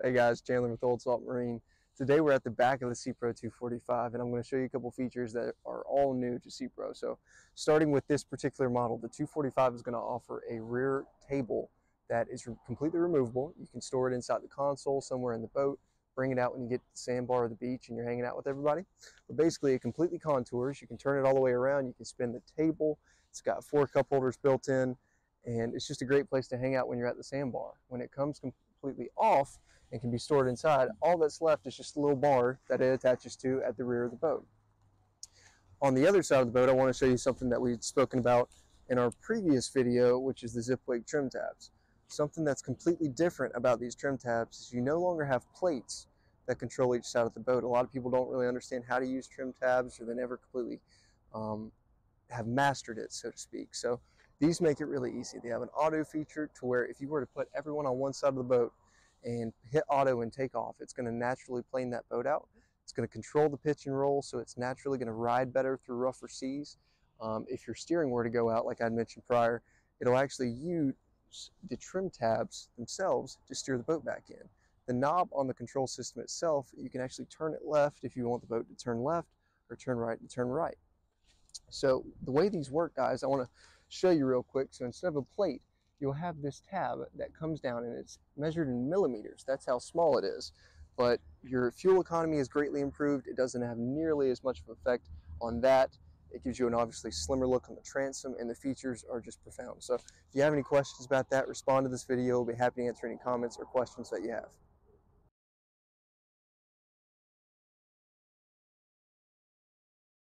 Hey guys, Chandler with Old Salt Marine. Today we're at the back of the Sea-Pro 245 and I'm going to show you a couple features that are all new to Sea-Pro. So starting with this particular model, the 245 is going to offer a rear table that is completely removable. You can store it inside the console somewhere in the boat, bring it out when you get to the sandbar or the beach and you're hanging out with everybody. But basically it completely contours. You can turn it all the way around. You can spin the table. It's got four cup holders built in and it's just a great place to hang out when you're at the sandbar. When it comes completely off and can be stored inside. All that's left is just a little bar that it attaches to at the rear of the boat. On the other side of the boat, I want to show you something that we'd spoken about in our previous video, which is the Zipwake trim tabs. Something that's completely different about these trim tabs is you no longer have plates that control each side of the boat. A lot of people don't really understand how to use trim tabs or they never completely um, have mastered it, so to speak. So these make it really easy. They have an auto feature to where if you were to put everyone on one side of the boat and hit auto and take off, it's going to naturally plane that boat out. It's going to control the pitch and roll, so it's naturally going to ride better through rougher seas. Um, if your steering were to go out, like I mentioned prior, it'll actually use the trim tabs themselves to steer the boat back in. The knob on the control system itself, you can actually turn it left if you want the boat to turn left or turn right to turn right. So the way these work, guys, I want to show you real quick. So instead of a plate, you'll have this tab that comes down and it's measured in millimeters. That's how small it is. But your fuel economy is greatly improved. It doesn't have nearly as much of an effect on that. It gives you an obviously slimmer look on the transom and the features are just profound. So if you have any questions about that, respond to this video. We'll be happy to answer any comments or questions that you have.